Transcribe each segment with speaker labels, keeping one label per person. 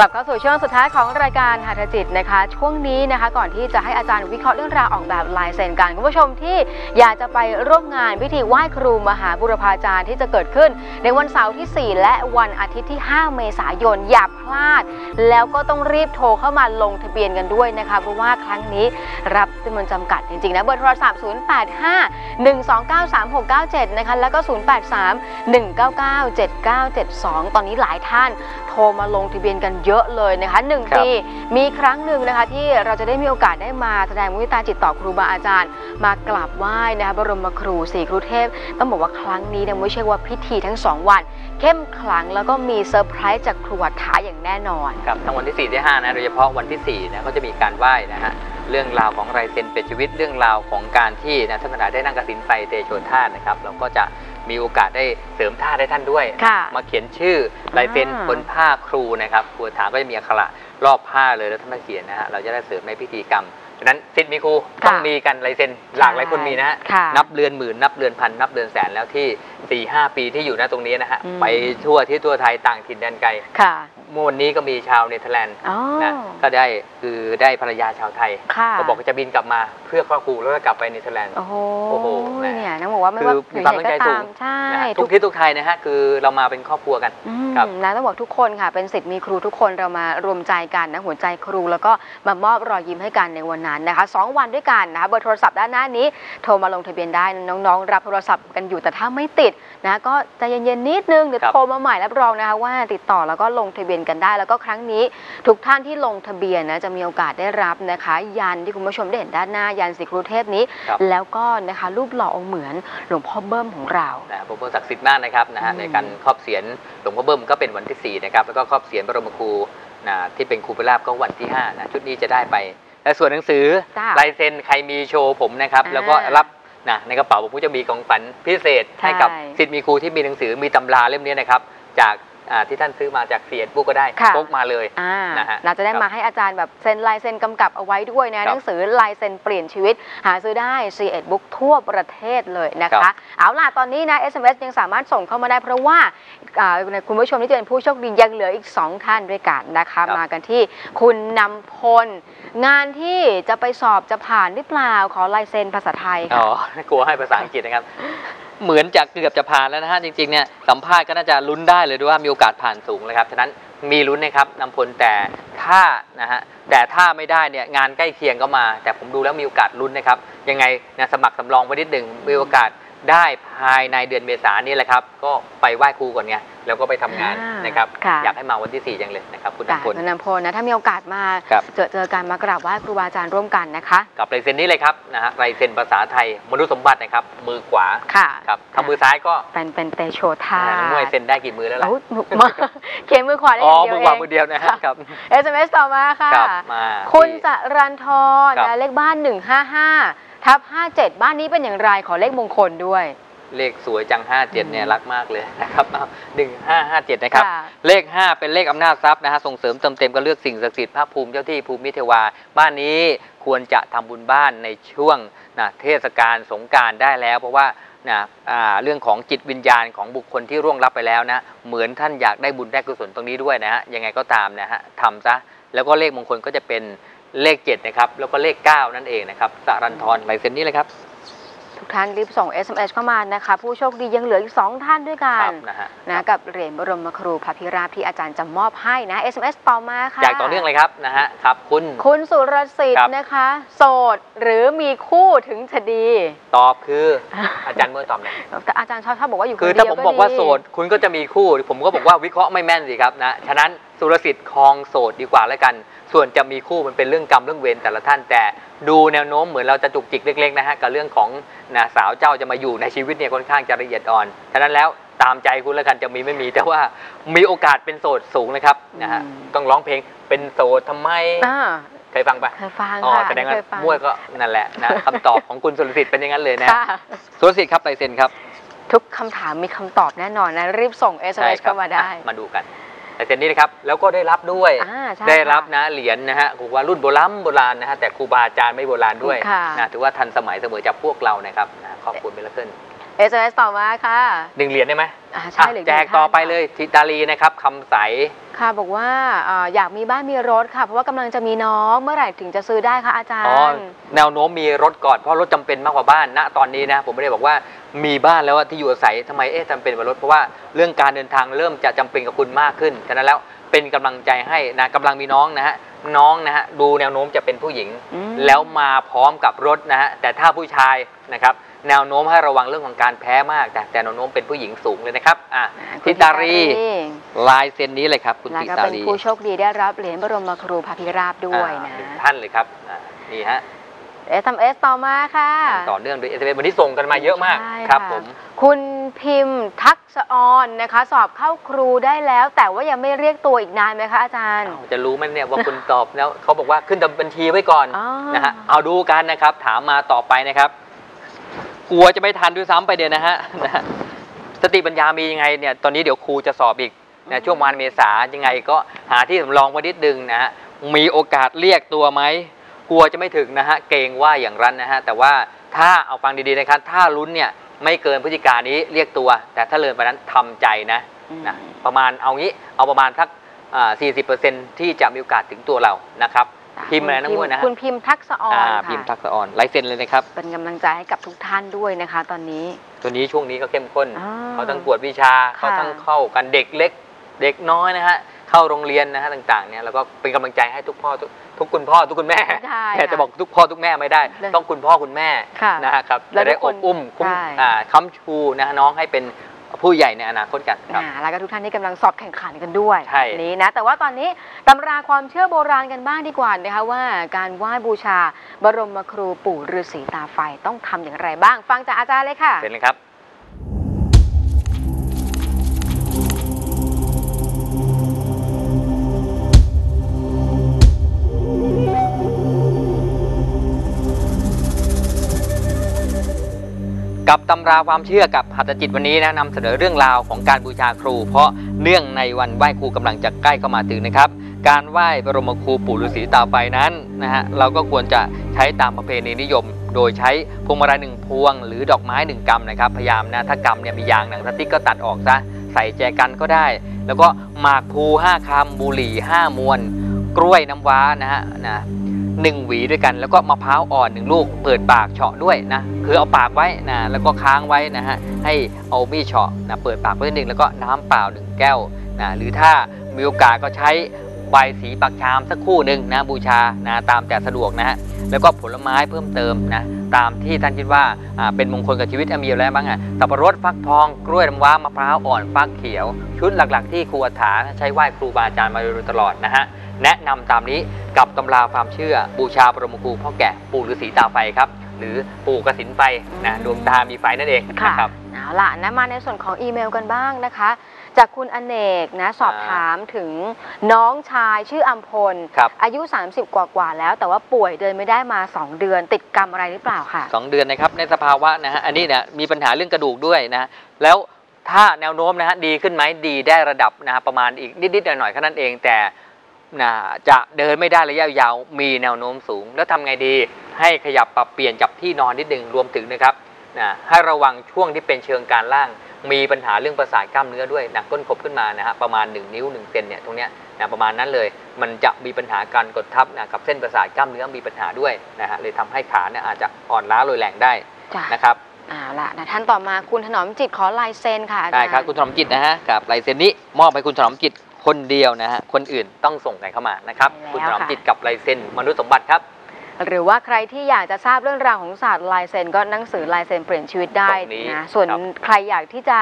Speaker 1: กลับเข้าสู่ช่วงสุดท้ายของรายการหัตถจิตนะคะ ช่วงนี้นะคะ ก่อนที่จะให้อาจารย์วิเคราะห์เรื่องราวออกแบบลายเซ็นกันคุณผู้ชมที่อยากจะไปร่วมงานพิธีไหว้ครูมหาบุรพาจารย์ที่จะเกิดขึ้น ในวันเสาร์ที่ 4 และวันอาทิตย์ที่ 5 เมษายนอย่าพลาด แล้วก็ต้องรีบโทรเข้ามาลงทะเบียนกันด้วยนะคะเพราะว่าครั้งนี้รับจำนวนจำกัดจริงๆนะเบอร์โทรศัพท์ 085 129 3697 นะคะแล้วก็ 083 199 7972 ตอนนี้หลายท่านโทรมาลงทะเบียนกันเยอะเลยนะคะหนึ่ง
Speaker 2: ครับ
Speaker 1: ปีมีครั้งหนึ่งนะคะ ที่เราจะได้มีโอกาสได้มาแสดงมุทิตาจิตต่อครูบาอาจารย์ มากราบไหว้นะคะบรมครูสี่ครูเทพ ต้องบอกว่าครั้งนี้เนี่ยไม่ใช่ว่าพิธีทั้งสองวัน เข้มขลังแล้วก็มีเซอร์ไพรส์จากครูอัฏฐาอย่างแน่นอน
Speaker 2: ครับทั้งวันที่4ที่5นะโดยเฉพาะวันที่ 4 นะก็จะมีการไหว้นะฮะเรื่องราวของไรเซนเป็นชีวิตเรื่องราวของการที่นะท่านขนาดได้นั่งกสิณไฟเตโชธาตุนะครับเราก็จะ มีโอกาสได้เสริมท่าให้ท่านด้วย
Speaker 1: ค่ะ
Speaker 2: มาเขียนชื่อลายเซ็น
Speaker 1: อ่า
Speaker 2: บนผ้าครูนะครับครูถามก็จะมีอักขระรอบผ้าเลยแล้วท่านมาเขียนนะฮะเราจะได้เสริมในพิธีกรรมดังนั้นสิทธิ์มีครูต้องมีกันลายเซ็นหลากหลายคนมีนะฮะ
Speaker 1: ค่ะ
Speaker 2: นับเรือนหมื่นนับเรือนพันนับเรือนแสนแล้วที่4ี่หปีที่อยู่ณตรงนี้นะฮะ
Speaker 1: อืม
Speaker 2: ไปทั่วที่ทั่วไทยต่างถิ่นแดนไกล
Speaker 1: ค่ะ
Speaker 2: เมื่อวันนี้ก็มีชาวเนเธอร์แลนด์
Speaker 1: อ๋อ
Speaker 2: นะก็ได้คือได้ภรรยาชาวไทย
Speaker 1: ค่ะ
Speaker 2: ก็บอกว่าจะบินกลับมาเพื่อครอบครูแล้วก็กลับไปเนเธอร์แลนด์
Speaker 1: โอ้โห
Speaker 2: โอ้โหแหม่
Speaker 1: เนี่ยน้องบอกว่าไม่
Speaker 2: คือ
Speaker 1: ว่า
Speaker 2: มีความตั้งใจ
Speaker 1: ก็
Speaker 2: สู
Speaker 1: ตางมใช่
Speaker 2: นะฮะ
Speaker 1: ทุ
Speaker 2: ทุ
Speaker 1: ก
Speaker 2: กที่ทุกไทยนะฮะคือเรามาเป็นครอบครัวกัน
Speaker 1: อืม
Speaker 2: ครับ
Speaker 1: นะต้องบอกทุกคนค่ะ เป็นสิทธิ์มีครูทุกคนเรามารวมใจกันนะหัวใจครูแล้วก็มามอบรอยยิ้มให้กันในวันนั้นนะคะสองวันด้วยกันนะคะเบอร์โทรศัพท์ด้านหน้านี้ โทรมาลงทะเบียนได้น้องๆ รับโทรศัพท์กันอยู่แต่ถ้าไม่ติดนะก็ใจเย็นๆนิดนึงเดี๋ยว
Speaker 2: ครับ
Speaker 1: โทรมาใหม่รับรองนะคะว่าติดต่อแล้วก็ลงทะเบียนกันได้ แล้วก็ครั้งนี้ทุกท่านที่ลงทะเบียนนะจะมีโอกาสได้รับนะคะ ยันที่คุณผู้ชมได้เห็นด้านหน้ายันสีครูเทพนี้
Speaker 2: ครับ
Speaker 1: แล้วก็นะคะรูปหล่อองค์เหมือนหลวงพ่อเบิ้มของเรา
Speaker 2: นะผมศักดิ์สิทธิ์มากนะครับนะฮะ
Speaker 1: อืม
Speaker 2: ในการครอบเสียนหลวงพ่อเบิ้มก็เป็นวันที่ 4 นะครับ แล้วก็ครอบเสียนบรมครูนะที่เป็นครูพิราบก็วันที่ 5 นะ ชุดนี้จะได้ไป และส่วนหนังสือ
Speaker 1: จ้า
Speaker 2: ลายเซ็นใครมีโชว์ผมนะครับ
Speaker 1: อ่า
Speaker 2: แล้วก็รับนะในกระเป๋าผมก็จะมีของขวัญพิเศษ
Speaker 1: ใช่
Speaker 2: ให้กับสิทธิ์มีครูที่มีหนังสือมีตำราเล่มนี้นะครับ จากอ่า ที่ท่านซื้อมาจากเสียนบุ๊กก็ได้
Speaker 1: ค่ะ
Speaker 2: พกมาเลย
Speaker 1: อ่า
Speaker 2: นะฮะ
Speaker 1: เราจะได้
Speaker 2: ครับ
Speaker 1: มาให้อาจารย์แบบเซ็นลายเซ็นกำกับเอาไว้ด้วยนะ
Speaker 2: ครั
Speaker 1: ห
Speaker 2: บ
Speaker 1: นังสือลายเซ็นเปลี่ยนชีวิต หาซื้อได้ c ีเอ็ดบุ๊กทั่วประเทศเลยนะ
Speaker 2: ครั
Speaker 1: คะ
Speaker 2: บ
Speaker 1: เอาล่ะตอนนี้นะ SMS ยังสามารถส่งเข้ามาได้เพราะว่าอ่าคุณผู้ชมที่จะเป็นผู้โชคดียังเหลืออีก 2 ท่านด้วยกันนะคะมากันที่คุณนำพล งานที่จะไปสอบจะผ่านหรือเปล่าขอลายเซ็นภาษาไทย
Speaker 2: อ๋
Speaker 1: ค่ะ
Speaker 2: อกลัวให้ภาษาอังกฤษนะครับ เหมือนจะเกือบจะผ่านแล้วนะฮะจริงๆเนี่ยสัมภาษณ์ก็น่าจะลุ้นได้เลยด้วยว่ามีโอกาสผ่านสูงเลยครับฉะนั้นมีลุ้นนะครับนำพลแต่ถ้านะฮะแต่ถ้าไม่ได้เนี่ยงานใกล้เคียงก็มา แต่ผมดูแล้วมีโอกาสลุ้นนะครับยังไงนะสมัครสำรองไว้นิดหนึ่งมีโอกาส ได้ภายในเดือนเมษายนนี่แหละครับ ก็ไปไหว้ครูก่อนไงแล้วก็ไปทำงาน
Speaker 1: อ่าน
Speaker 2: นะครับ
Speaker 1: ค่ะ
Speaker 2: อยากให้มาวันที่4จังเลยนะครับคุณ
Speaker 1: จ้ะ
Speaker 2: นำพล
Speaker 1: คุณนำพลนะถ้ามีโอกาสมา
Speaker 2: ครับ
Speaker 1: เจอเจอกันมากราบไหว้ครูบาอาจารย์ร่วมกันนะคะ
Speaker 2: กับลายเซ็นนี้เลยครับนะฮะลายเซ็นภาษาไทยมนุษย์สมบัตินะครับมือขวา
Speaker 1: ค่ะ
Speaker 2: ครับทำมือซ้ายก็
Speaker 1: เป็นเป็นเตโชธา
Speaker 2: อ่าน้องมวยเซ็นได้กี่มือแล้วล่ะ
Speaker 1: โอ้ยหนุกมากเขียนมือขวาได้
Speaker 2: อ๋
Speaker 1: อ
Speaker 2: อย่าง
Speaker 1: เดียว
Speaker 2: มือ
Speaker 1: เอ
Speaker 2: ขวางมือเดียวนะฮะครับ
Speaker 1: SMS ต่อมาค่ะ
Speaker 2: ครับมา
Speaker 1: คุณ
Speaker 2: ที่
Speaker 1: จรันทร
Speaker 2: ครับ
Speaker 1: นะเลขบ้าน 155 ทับ57 บ้านนี้เป็นอย่างไรขอเลขมงคลด้วย
Speaker 2: เลขสวยจัง 57เนี่ยรักมากเลยนะครับหนึ่งห้าห้าเจ็ดนะครับ
Speaker 1: ค่ะ
Speaker 2: เลข 5 เป็นเลขอำนาจทรัพย์นะฮะส่งเสริมเติมเต็มก็เลือกสิ่งศักดิ์สิทธิ์พระภูมิเจ้าที่ภูมิเทวา บ้านนี้ควรจะทำบุญบ้านในช่วงนะเทศกาลสงกรารได้แล้ว เพราะว่านะอ่าเรื่องของจิตวิญญาณของบุคคลที่ร่วงรับไปแล้วนะเหมือนท่านอยากได้บุญได้กุศลตรงนี้ด้วยนะฮะยังไงก็ตามนะฮะทำซะแล้วก็เลขมงคลก็จะเป็น เลข7นะครับแล้วก็เลข 9 นั่นเองนะครับสรันทรลายเซ็นนี้เลยครับ
Speaker 1: ทุกท่านรีบส่ง SMS เข้ามานะคะ ผู้โชคดียังเหลืออีก 2 ท่านด้วยกั
Speaker 2: คนรับนะฮะ
Speaker 1: นะกับเหรียญบรมครูพระพิราบที่อาจารย์จะมอบให้นะ SMS ต่อมาค่ะ
Speaker 2: อยากต่อเนื่องเลยครับนะฮะครับคุณ
Speaker 1: คุณสุรสิท
Speaker 2: ครั
Speaker 1: ธิ์
Speaker 2: บ
Speaker 1: นะคะ โสดหรือมีคู่ถึงจะดี
Speaker 2: ตอบคืออาจารย์เมื่อตอบหน่อย
Speaker 1: แต่อาจารย์ชอบชอบบอกว่าอยู่คน
Speaker 2: คือ
Speaker 1: เดี
Speaker 2: ถ้า
Speaker 1: ยว
Speaker 2: ผมบอกว่า
Speaker 1: ดี
Speaker 2: โสดคุณก็จะมีคู่ ผมก็บอกว่าวิเคราะห์ไม่แม่นสิครับนะฉะนั้น สุรสิทธิ์คลองโสดดีกว่าแล้วกัน ส่วนจะมีคู่มันเป็นเรื่องกรรมเรื่องเวรแต่ละท่านแต่ดูแนวโน้มเหมือนเราจะจุกจิกเล็กๆนะฮะกับเรื่องของนะสาวเจ้าจะมาอยู่ในชีวิตเนี่ยค่อนข้างจะละเอียดอ่อนฉะนั้นแล้วตามใจคุณแล้วกันจะมีไม่มี แต่ว่ามีโอกาสเป็นโสดสูงนะครับนะฮะต้องร้องเพลงเป็นโสดทำไม
Speaker 1: อ่า
Speaker 2: เคยฟังปะ
Speaker 1: เคยฟัง
Speaker 2: อ๋อ
Speaker 1: ค่ะ
Speaker 2: แสดงว่า
Speaker 1: เคยฟัง
Speaker 2: มั่วก็นั่นแหละนะคำตอบของคุณสุรสิทธิ์เป็นอย่างนั้นเลยนะ
Speaker 1: ค่ะ
Speaker 2: สุรสิทธิ์ครับลายเซ็นครับ
Speaker 1: ทุกคำถามมีคำตอบแน่นอนนะ รีบส่ง
Speaker 2: ใช่
Speaker 1: SMS
Speaker 2: ครับ
Speaker 1: เข้ามาได้
Speaker 2: อะมาดูกัน ลายเซ็นนี้นะครับแล้วก็ได้รับด้วย
Speaker 1: อ่าใช่
Speaker 2: ได้รับ
Speaker 1: ค่ะ
Speaker 2: นะเหรียญนะฮะครูว่ารุ่นโบราณโบราณนะฮะแต่ครูบาอาจารย์ไม่โบราณด้วย
Speaker 1: ค่ะ
Speaker 2: นะถือว่าทันสมัยเสมอจากพวกเรานะครับนะขอบคุณเบลเคิล
Speaker 1: SMS ต่อมาค่ะ
Speaker 2: หนึ่งเหรียญได้ไหม
Speaker 1: อ่าใช่
Speaker 2: อะ
Speaker 1: เหลือ
Speaker 2: แจก
Speaker 1: หนึ่ง
Speaker 2: ต่อไป
Speaker 1: ท่าน
Speaker 2: เลยทิตาลีนะครับคำใส
Speaker 1: ค่ะบอกว่าอ่าอยากมีบ้านมีรถค่ะ เพราะว่ากำลังจะมีน้องเมื่อไหร่ถึงจะซื้อได้คะอาจาร
Speaker 2: อ๋อ
Speaker 1: ย์
Speaker 2: แนวโน้มมีรถก่อน เพราะรถจำเป็นมากกว่าบ้านณตอนนี้นะ ผมไม่ได้บอกว่ามีบ้านแล้วอะที่อยู่อาศัยทำไมเอ๊ะจำเป็นกว่ารถ เพราะว่าเรื่องการเดินทางเริ่มจะจำเป็นกับคุณมากขึ้น ฉะนั้นแล้วเป็นกำลังใจให้นะกำลังมีน้องนะฮะ น้องนะฮะดูแนวโน้มจะเป็นผู้หญิง
Speaker 1: อืม
Speaker 2: แล้วมาพร้อมกับรถนะฮะ แต่ถ้าผู้ชายนะครับ แนวโน้มให้ระวังเรื่องของการแพ้มากแต่แต่แนวโน้มเป็นผู้หญิงสูงเลยนะครับอะ
Speaker 1: คุณ
Speaker 2: ทิตารีลายเซ็นนี้เลยครับ คุณ
Speaker 1: แล้ว
Speaker 2: ทิ
Speaker 1: ก็
Speaker 2: ตา
Speaker 1: เป็น
Speaker 2: รี
Speaker 1: ผู้โชคดีได้รับเหรียญบรมครูพระพิราบด้วย
Speaker 2: อ่า
Speaker 1: นะ
Speaker 2: หนึ่งท่านเลยครับอ่านี่ฮะ
Speaker 1: SMS ต่อมาค่ะ
Speaker 2: ต่อเนื่องด้วยเอสเวันนี้ส่งกันมาเยอะมาก
Speaker 1: ใช่
Speaker 2: ครับะผม
Speaker 1: คุณพิมพ์ทักษะออนนะคะ สอบเข้าครูได้แล้ว แต่ว่ายังไม่เรียกตัวอีกนานไหมคะอาจารย์
Speaker 2: อ้าวจะรู้ไหมเนี่ยว่าคุณตอบแล้วเขาบอกว่าขึ้นบัญชีไว้ก่อน
Speaker 1: อ๋อ
Speaker 2: นะฮะเอาดูกันนะครับ ถามมาต่อไปนะครับ กลัวจะไม่ทันด้วยซ้ำไปเดียวนะฮะนะฮะสติปัญญามียังไงเนี่ยตอนนี้เดี๋ยวครูจะสอบอีกนะช่วงประมาณเมษายังไงก็หาที่สำรองไว้นิดนึงนะฮะมีโอกาสเรียกตัวไหมกลัวจะไม่ถึงนะฮะเกรงว่าอย่างนั้นนะฮะแต่ว่าถ้าเอาฟังดีๆนะครับถ้าลุ้นเนี่ยไม่เกินพฤศจิกายนนี้เรียกตัว แต่ถ้าเลยไปนั้นทำใจนะนะประมาณเอางี้เอาประมาณสักอ่า40%ที่จะมีโอกาสถึงตัวเรานะครับ พิมพ์อะไรนะมั่วนะฮะ
Speaker 1: คุณพิมพ์ทักษะออน
Speaker 2: อ่า
Speaker 1: ค่ะ
Speaker 2: พิมพ์ทักษะออนไลฟ์เซ็นเลยนะครับ
Speaker 1: เป็นกำลังใจให้กับทุกท่านด้วยนะคะ ตอนนี้
Speaker 2: ตัวนี้ช่วงนี้ก็เข้มข้น
Speaker 1: อ่า
Speaker 2: เขาทั้งกวดวิชา
Speaker 1: ค่ะ
Speaker 2: เขาทั้งเข้ากันเด็กเล็ก เด็กน้อยนะฮะ เข้าโรงเรียนนะฮะต่างๆเนี่ยแล้วก็เป็นกำลังใจให้ทุกพ่อทุกทุกคุณพ่อทุกคุณแม่
Speaker 1: ใช่
Speaker 2: แต่
Speaker 1: ค่ะ
Speaker 2: จะบอกทุกพ่อทุกแม่ไม่ได้
Speaker 1: เลย
Speaker 2: ต้องคุณพ่อคุณแม่
Speaker 1: ค่ะ
Speaker 2: นะฮะครับ
Speaker 1: แล้ว
Speaker 2: จะได้
Speaker 1: ทุกค
Speaker 2: อนบอุ้มคุ้ม
Speaker 1: ใช่
Speaker 2: อ่าค้ำชูนะฮะน้องให้เป็น ผู้ใหญ่ในอนาคตกันครับ
Speaker 1: อ่าแล้วก็ทุกท่านที่กำลังสอบแข่งขันกันด้วย
Speaker 2: ใช่
Speaker 1: แบบนี้นะ แต่ว่าตอนนี้ตำราความเชื่อโบราณกันบ้างดีกว่านะคะว่าการไหว้บูชาบรมครูปู่ฤาษีตาไฟต้องทำอย่างไรบ้าง ฟังจากอาจารย์เลยค่ะ
Speaker 2: เสร็จเลยครับ กับตำราความเชื่อกับหัตถจิตวันนี้นะนำเสนอเรื่องราวของการบูชาครู เพราะเนื่องในวันไหว้ครูกำลังจะใกล้เข้ามาถึงนะครับ การไหว้บรมครูปู่ฤาษีตาไฟนั้นนะฮะเราก็ควรจะใช้ตามประเพณีนิยม โดยใช้พวงมาลัยหนึ่งพวง หรือดอกไม้หนึ่งกำนะครับพยายามนะถ้ากำเนี่ยมียางหนังสติ๊กก็ตัดออกซะใส่แจกันก็ได้ แล้วก็หมากพลูห้าคำบุหรี่ห้ามวน กล้วยน้ำว้านะฮะนะ หนึ่งหวีด้วยกัน แล้วก็มะพร้าวอ่อนหนึ่งลูก เปิดปากเฉาะด้วยนะคือเอาปากไว้นะแล้วก็ค้างไว้นะฮะให้เอามีดเฉาะนะเปิดปากไว้นิดนึงแล้วก็น้ำเปล่าหนึ่งแก้วนะหรือถ้ามีโอกาสก็ใช้ใบสีปักชามสักคู่หนึ่งนะบูชานะตามแต่สะดวกนะฮะแล้วก็ผลไม้เพิ่มเติมนะ ตามที่ท่านคิดว่าเป็นมงคลกับชีวิตอมีอะไรบ้างอะสับปะรดฟักทองกล้วยน้ำว้ามะพร้าวอ่อนฟักเขียว ชุดหลักๆ ที่ครูอัฏฐาใช้ไหว้ครูบาอาจารย์มาโดยตลอดนะฮะแนะนำตามนี้กับตำราความเชื่อ บูชาบรมครูพ่อแก่ปู่ฤาษีตาไฟครับหรือปู่กสินไฟนะดวงตามีไฟนั่นเองะนะครับ
Speaker 1: เอาล่ะนะมาในส่วนของอีเมลกันบ้างนะคะ จากคุณอเนกนะสอบถามถึงน้องชายชื่ออัมพล
Speaker 2: ครับ
Speaker 1: อายุ 30 กว่ากว่าๆแล้ว แต่ว่าป่วยเดินไม่ได้มา 2 เดือน ติดกรรมอะไรหรือเปล่าค่ะ
Speaker 2: สองเดือนนะครับในสภาวะนะฮะอันนี้เนี่ยมีปัญหาเรื่องกระดูกด้วยนะแล้วถ้าแนวโน้มนะฮะดีขึ้นไหมดีได้ระดับนะฮะประมาณอีกนิดๆหน่อยๆแค่นั้นเองแต่นะจะเดินไม่ได้ระยะยาวมีแนวโน้มสูง แล้วทำไงดีให้ขยับปรับเปลี่ยนจับที่นอนนิดนึงรวมถึงนะครับนะให้ระวังช่วงที่เป็นเชิงการล่าง มีปัญหาเรื่องประสาทกล้ามเนื้อด้วยหนักก้นขบขึ้นมานะฮะประมาณ 1 นิ้ว1เซนเนี่ยตรงเนี้ยนะประมาณนั้นเลย มันจะมีปัญหาการกดทับนะกับเส้นประสาทกล้ามเนื้อมีปัญหาด้วยนะฮะเลยทำให้ขาเนี่ยอาจจะอ่อนล้าโรยแรงได้
Speaker 1: จ้ะ
Speaker 2: นะครับ
Speaker 1: เอาล่ะนะท่านต่อมาคุณถนอมจิตขอลายเซ็นค่ะอาจารย์
Speaker 2: ได้ครับคุณถนอมจิตนะฮะกับลายเซ็นนี้มอบให้คุณถนอมจิตคนเดียวนะฮะคนอื่นต้องส่งกันเข้ามานะครับ
Speaker 1: ใช่แล้ว
Speaker 2: คุณถนอม
Speaker 1: ค่ะ
Speaker 2: จิตกับลายเซ็นมนุษย์สมบัติครับ
Speaker 1: หรือว่าใครที่อยากจะทราบเรื่องราวของศาสตร์ลายเซ็นก็หนังสือลายเซ็นเปลี่ยนชีวิตได้
Speaker 2: ตรงนี้
Speaker 1: นะส่วน
Speaker 2: ครับ
Speaker 1: ใครอยากที่จะ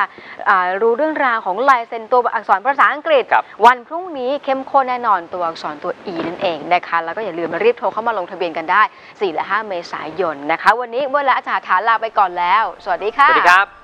Speaker 1: อ่ารู้เรื่องราวของลายเซ็นตัวอักษรภาษาอังกฤษ
Speaker 2: ครับ
Speaker 1: วันพรุ่งนี้เข้มข้นแน่นอนตัวอักษรตัว E นั่นเองนะคะแล้วก็อย่าลืมมารีบโทรเข้ามาลงทะเบียนกันได้ 4 และ 5 เมษายนนะคะ วันนี้เมื่อและอาจารย์ฐานลาไปก่อนแล้ว สวัสดี
Speaker 2: ส
Speaker 1: ค่ะ
Speaker 2: วัสดีครับ